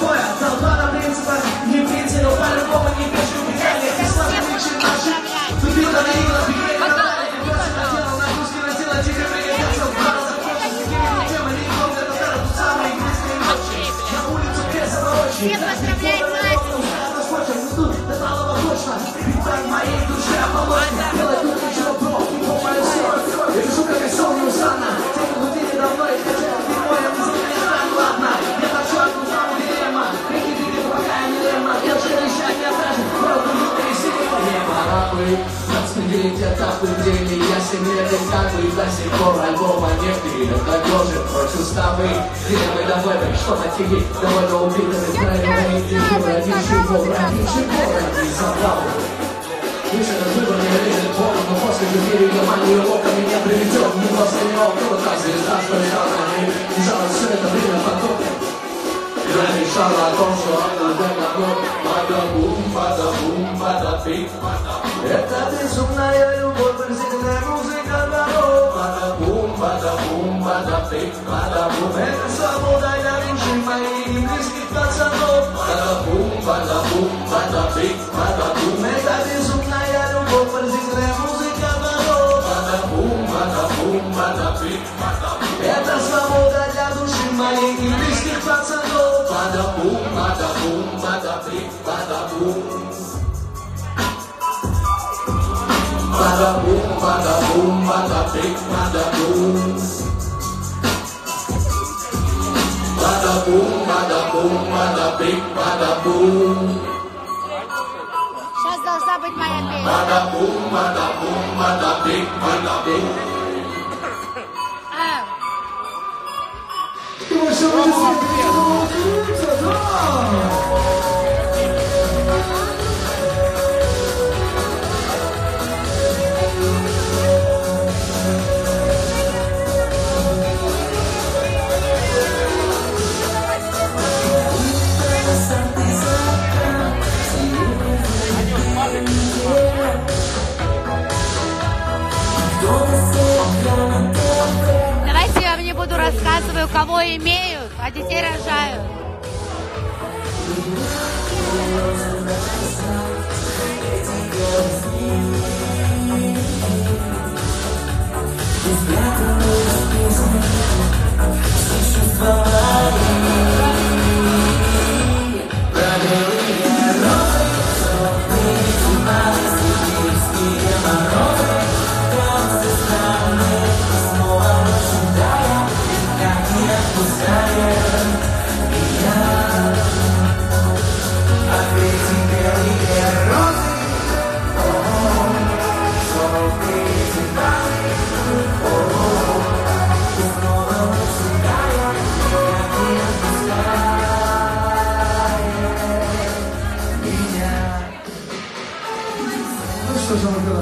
боя Толпа на принципах, не принцип, но по-любому не пиши убегания Ты слабый лучше наших, тупил на играх, бегай на бале Ты просто наделал нагрузки на тело, тебе пригодятся в с какими темами, долго до старых, тут самые игристые ночи На улицу без Настя! Распределить этапы времени Я семь лет и как бы до сих пор альбома нет И это тоже против ставы Дилеммы до вебы, что офигеть Довольно убитыми правильными И один шипов, один шипов, один забавы Выше на выбор не лезет полон, но после двери Германию око меня приведет. Не последний около, как звезда, что лежала на ней Лежала все это время потом я мечтала о том, что она догонит Бада-бум, бада-бум, бада-пик Это безумная любовь, пронзительная музыка дорог Бада-бум, бада-бум, бада-пик, бада-бум Это свобода для души моих и близких пацанов Бада-бум, бада-бум, бада-пик, бада-бум Это безумная любовь, пронзительная музыка дорог Бада-бум, бада-бум, бада-пик, бада-бум Это свобода для души моих и близких пацанов Бада-бум, бада-бум, Bada-boom, bada-boom, bada-bing, bada-boom. Bada-boom, bada-boom, bada-bing, bada-boom. Сейчас должна быть моя песня. Bada-boom, bada-boom, bada-bing, bada-boom. А, давайте рассказывать, кого имеют, а детей рожают. Ну что же, мы